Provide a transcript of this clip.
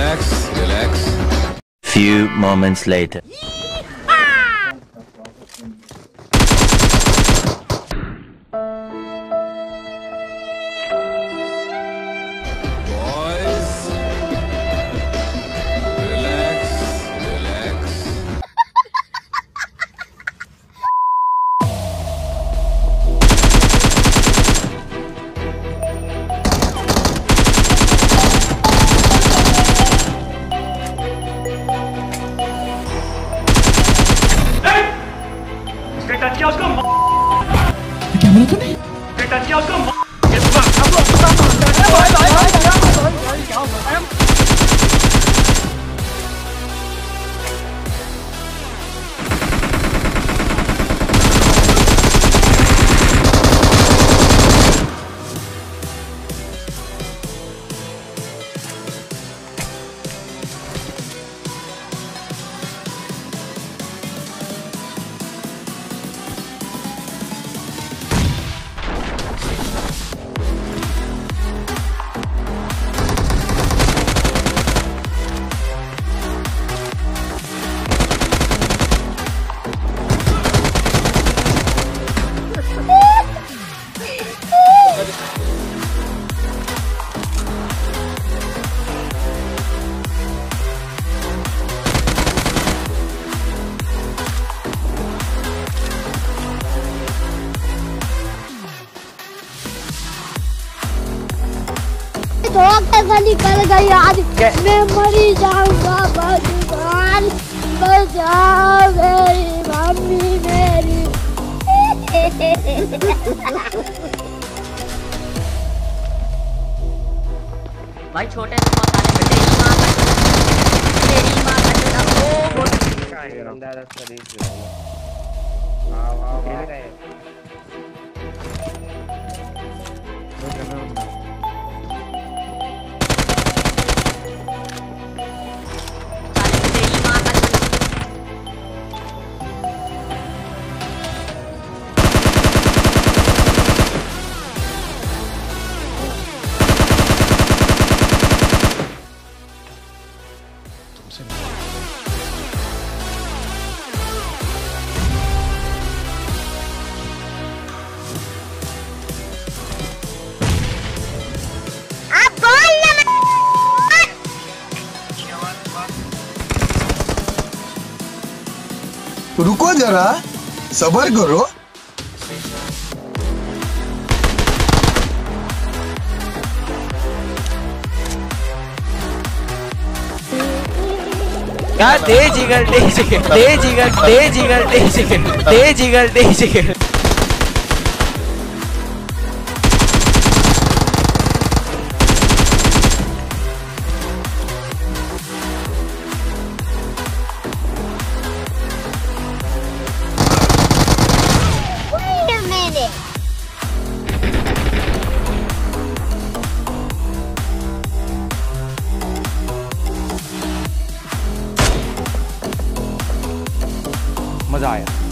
Relax, relax. Few moments later. Kita kios ko mo. Kita kios धोखा निकल गई आज। मैं मरी जाऊँगा भगवान। बचाओ मेरी मम्मी मेरी। भाई छोटे से मसाले में तेरी माँ का तेरी माँ का ओ बोल साले रुको जरा, सबर करो। क्या दे जिगर दे जिगर दे जिगर दे जिगर दे जिगर दे जिगर दे जिगर। Messiah.